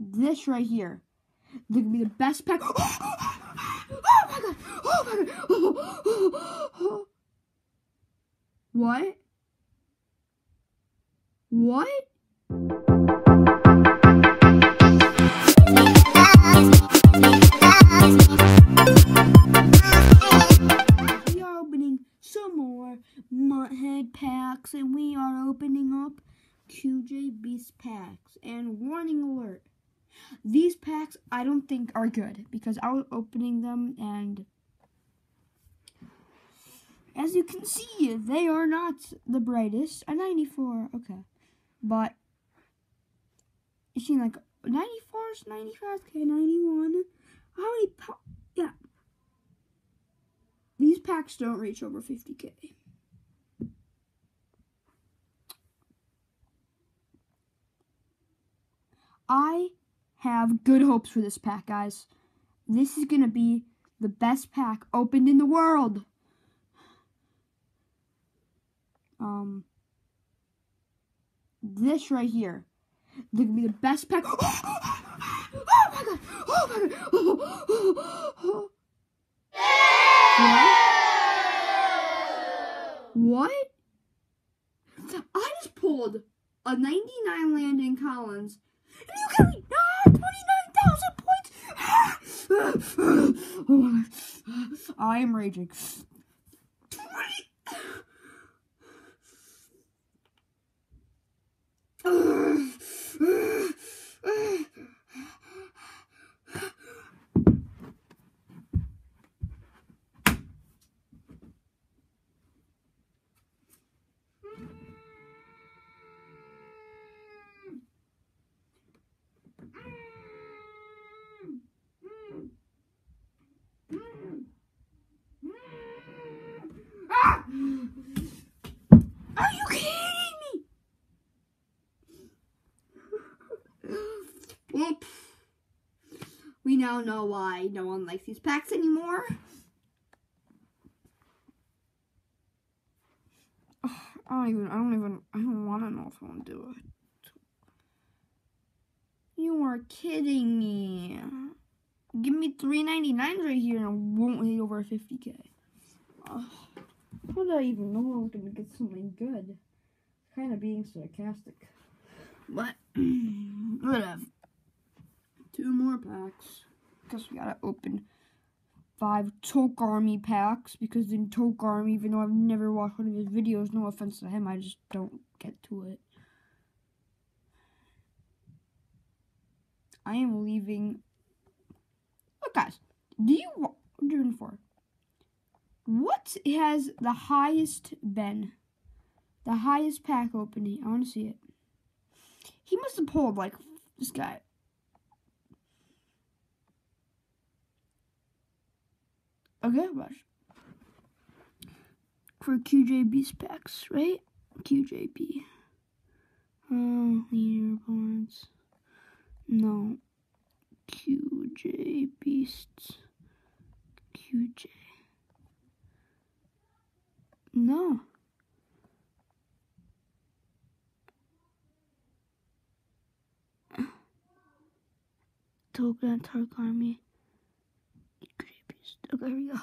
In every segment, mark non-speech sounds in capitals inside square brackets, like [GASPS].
this right here. They're gonna be the best pack. [GASPS] Oh, oh, oh, oh my god! Oh my god! [GASPS] What? What? We are opening some more MUTHead packs, and we are opening up QJ Beast packs. And warning alert: these packs I don't think are good because I was opening them, and as you can see, they are not the brightest. A 94, okay, but you see, like 94s, 95k, 91. How many? Pa- yeah. These packs don't reach over 50k. I have good hopes for this pack, guys. This is going to be the best pack opened in the world. Um, this right here. They're going to be the best pack. [GASPS] Oh my god! Oh my god! Oh, oh, oh. What? What? I just pulled a 99 Landon Collins, and you can 29,000 points. [GASPS] oh. I am raging. 20. Ah! Are you kidding me? Whoop. We now know why no one likes these packs anymore. Ugh, I don't even, I don't even, I don't want to know if I want to do it. You are kidding me. Give me 399s right here and I won't hit over 50k. Ugh. How did I even know I was gonna get something good? Kind of being sarcastic. But, [CLEARS THROAT] whatever. Two more packs. Guess we gotta open five Toke Army packs because in Toke Army, even though I've never watched one of his videos, no offense to him, I just don't get to it. I am leaving. Look, guys, do you what I'm doing for? What has the highest been? The highest pack opening. I want to see it. He must have pulled like this guy. Okay, watch. For QJ Beast packs, right? QJB. Oh, uh, leaderboards. No. QJ Beasts. QJ. No. Toga Tark Army. Okay, here we go.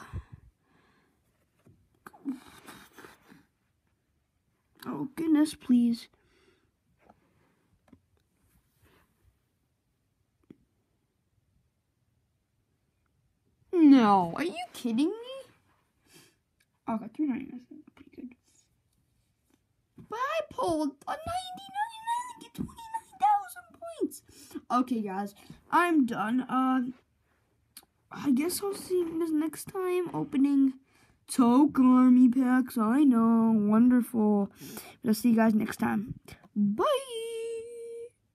Oh, goodness, please. No, are you kidding me? Okay, three ninety nine is pretty good. But I pulled a ninety nine and I get twenty nine thousand points. Okay, guys, I'm done. Uh, I guess I'll see you guys next time opening Toke Army packs. I know, wonderful. But I'll see you guys next time. Bye.